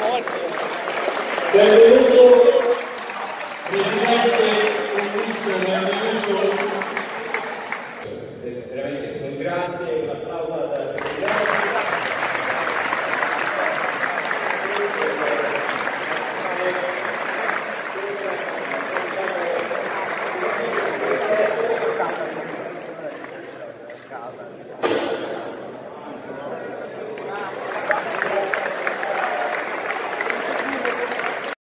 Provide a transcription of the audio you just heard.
Benvenuto Presidente Comunista, benvenuto. Veramente un grazie, un applauso alla Presidente.